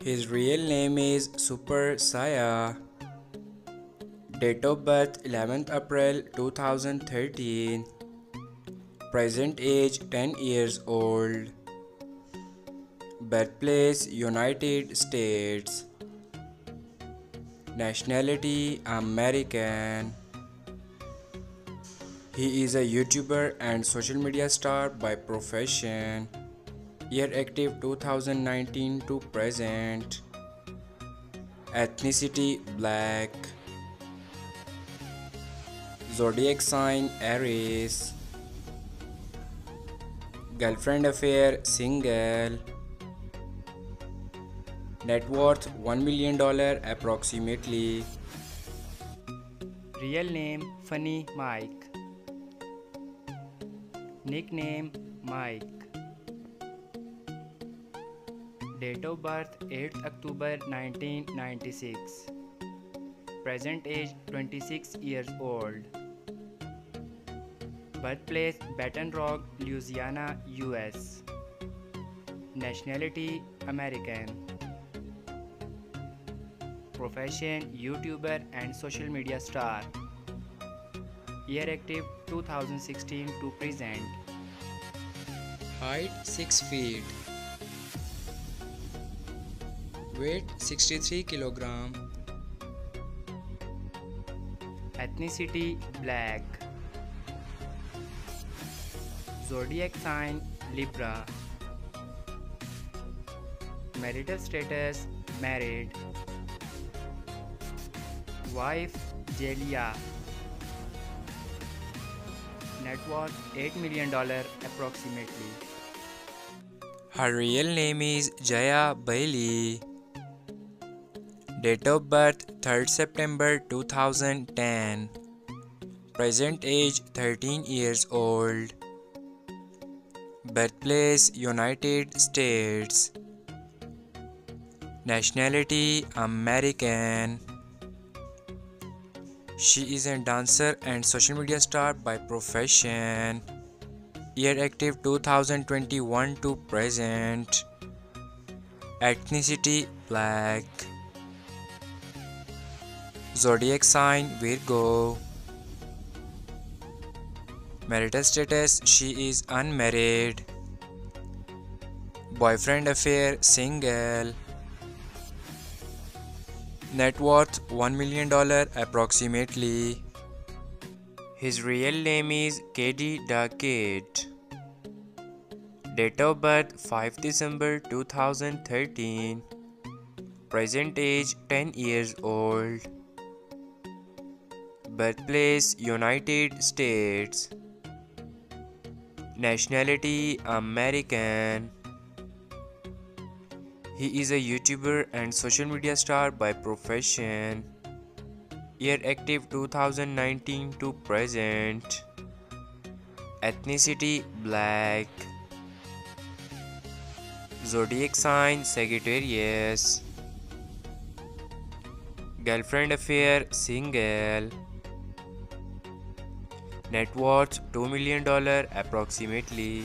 His real name is Super Siah. Date of birth 11th April 2013. Present age 10 years old. Birthplace United States. Nationality American. He is a YouTuber and social media star by profession. Year active 2019 to present. Ethnicity Black. Zodiac sign Aries. Girlfriend affair single. Net worth $1 million approximately. Real name Funny Mike. Nickname Mike. Date of birth 8th October 1996. Present age 26 years old. Birthplace Baton Rouge, Louisiana, US. Nationality American. Profession YouTuber and social media star. Year active 2016 to present. Height 6 feet. Weight 63 kilogram. Ethnicity Black. Zodiac sign Libra. Marital status Married. Wife Jelia. Net worth $8 million approximately. Her real name is Jayah Bailey. Date of birth 3rd September 2010. Present age 13 years old. Birthplace United States. Nationality American. She is a dancer and social media star by profession. Year active 2021 to present. Ethnicity black. Zodiac sign Virgo. Marital status she is unmarried. Boyfriend affair single. Net worth $1 million approximately. His real name is KD Kid. Date of birth 5 December 2013. Present age 10 years old. Birthplace United States. Nationality American. He is a YouTuber and social media star by profession. Year active 2019 to present. Ethnicity black. Zodiac sign Sagittarius. Girlfriend affair single. Net worth $2 million approximately.